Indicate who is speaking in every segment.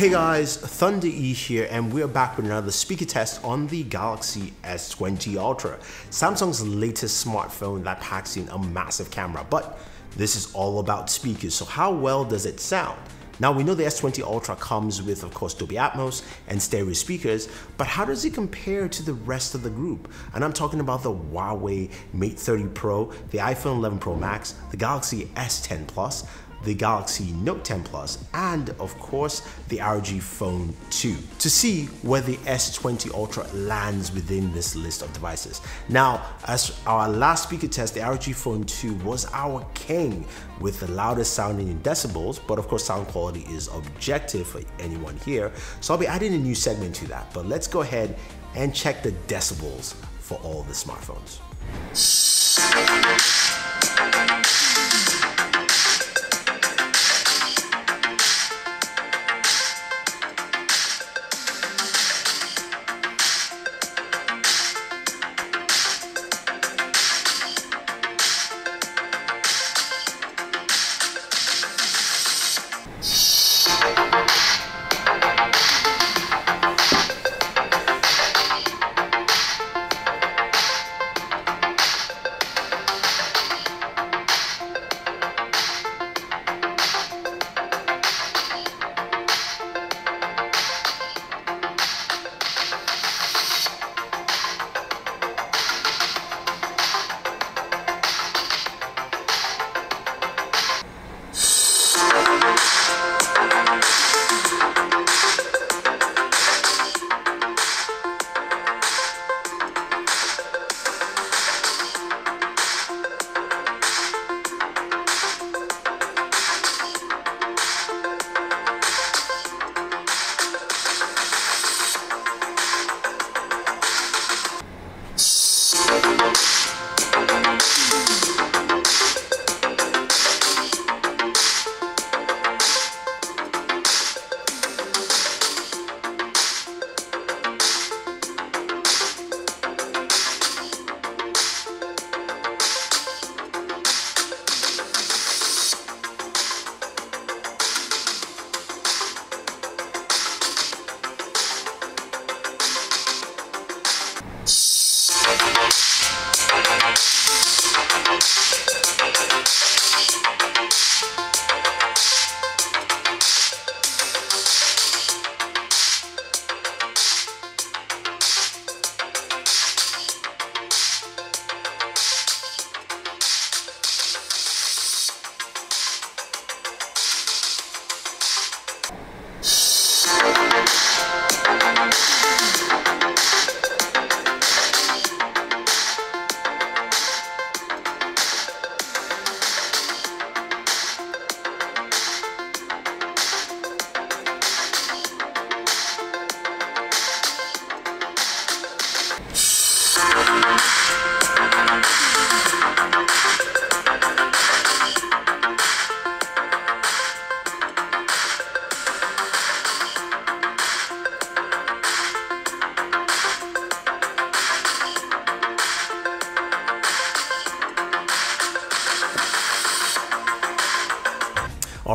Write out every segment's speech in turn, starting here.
Speaker 1: Hey guys, Thunder E here and we're back with another speaker test on the Galaxy S20 Ultra, Samsung's latest smartphone that packs in a massive camera. But this is all about speakers, so how well does it sound? Now we know the S20 Ultra comes with of course Dolby Atmos and stereo speakers, but how does it compare to the rest of the group? And I'm talking about the Huawei Mate 30 Pro, the iPhone 11 Pro Max, the Galaxy S10 Plus, the Galaxy Note 10 Plus, and of course the ROG Phone 2 to see where the S20 Ultra lands within this list of devices. Now, as our last speaker test, the ROG Phone 2 was our king with the loudest sounding in decibels, but of course sound quality is objective for anyone here. So I'll be adding a new segment to that, but let's go ahead and check the decibels for all the smartphones.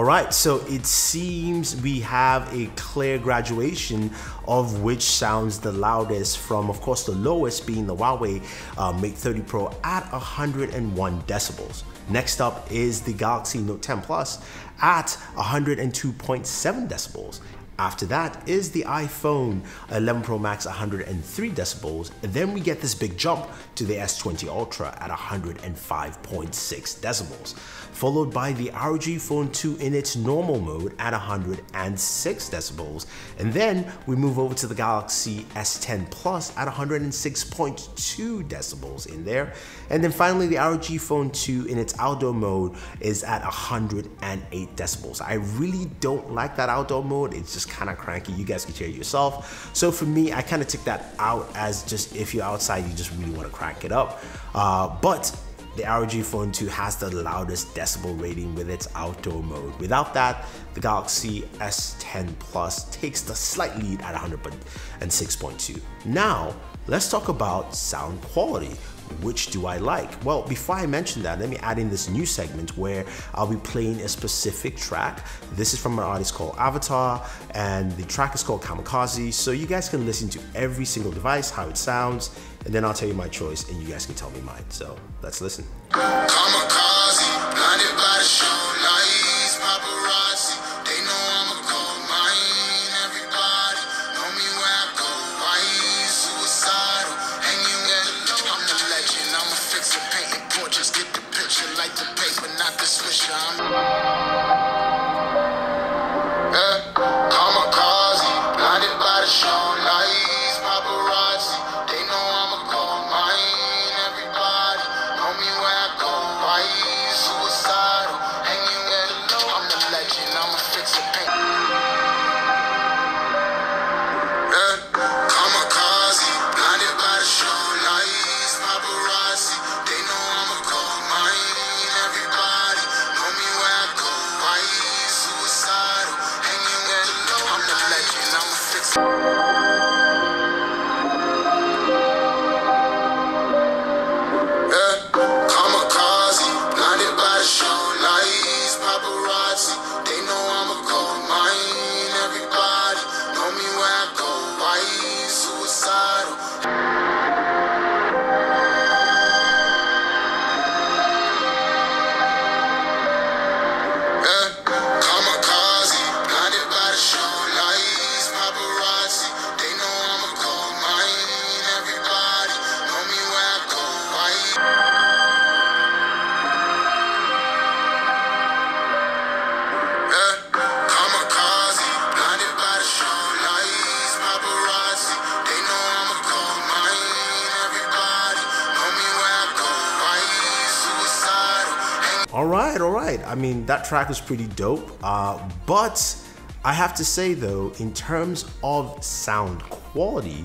Speaker 1: Right, so it seems we have a clear graduation of which sounds the loudest from, of course, the lowest being the Huawei uh, Mate 30 Pro at 101 decibels. Next up is the Galaxy Note 10 Plus at 102.7 decibels. After that is the iPhone 11 Pro Max 103 decibels. Then we get this big jump to the S20 Ultra at 105.6 decibels, followed by the ROG Phone 2 in its normal mode at 106 decibels. And then we move over to the Galaxy S10 Plus at 106.2 decibels in there. And then finally the ROG Phone 2 in its outdoor mode is at 108 decibels. I really don't like that outdoor mode. It's just kind of cranky. You guys can hear it yourself. So for me, I kind of took that out as just if you're outside, you just really want to crank it up. Uh, but the ROG Phone 2 has the loudest decibel rating with its outdoor mode. Without that, the Galaxy S10 Plus takes the slight lead at 106.2. Now, let's talk about sound quality, which do I like? Well, before I mention that, let me add in this new segment where I'll be playing a specific track. This is from an artist called Avatar, and the track is called Kamikaze. So you guys can listen to every single device, how it sounds, and then I'll tell you my choice, and you guys can tell me mine. So let's listen. Kamikaze, All right, all right. I mean, that track was pretty dope. Uh, but I have to say though, in terms of sound quality,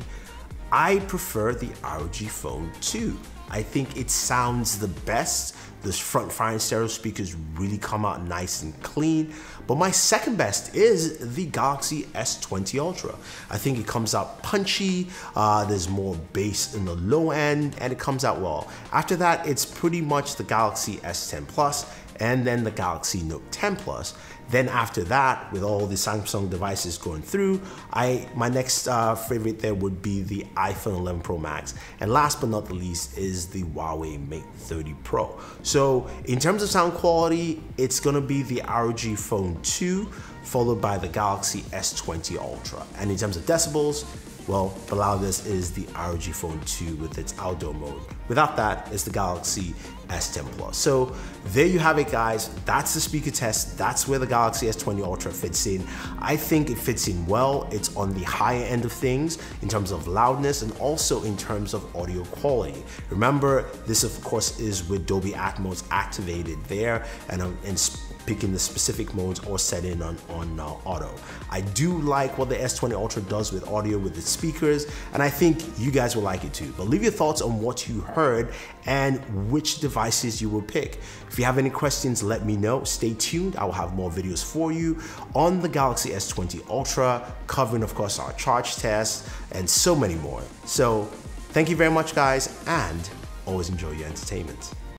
Speaker 1: I prefer the ROG Phone 2. I think it sounds the best. The front firing stereo speakers really come out nice and clean. But my second best is the Galaxy S20 Ultra. I think it comes out punchy, uh, there's more bass in the low end, and it comes out well. After that, it's pretty much the Galaxy S10 Plus and then the Galaxy Note 10 Plus. Then after that, with all the Samsung devices going through, I my next uh, favorite there would be the iPhone 11 Pro Max. And last but not the least is the Huawei Mate 30 Pro. So in terms of sound quality, it's gonna be the ROG Phone 2, followed by the Galaxy S20 Ultra. And in terms of decibels, well, below this is the ROG Phone 2 with its outdoor mode. Without that, it's the Galaxy S10 Plus. So there you have it guys. That's the speaker test. That's where the Galaxy S20 Ultra fits in. I think it fits in well. It's on the higher end of things in terms of loudness and also in terms of audio quality. Remember, this of course is with Dolby Atmos activated there and, um, and picking the specific modes or setting on, on uh, auto. I do like what the S20 Ultra does with audio with its speakers, and I think you guys will like it too. But leave your thoughts on what you heard and which devices you will pick. If you have any questions, let me know. Stay tuned. I will have more videos for you on the Galaxy S20 Ultra, covering of course our charge test and so many more. So thank you very much guys and always enjoy your entertainment.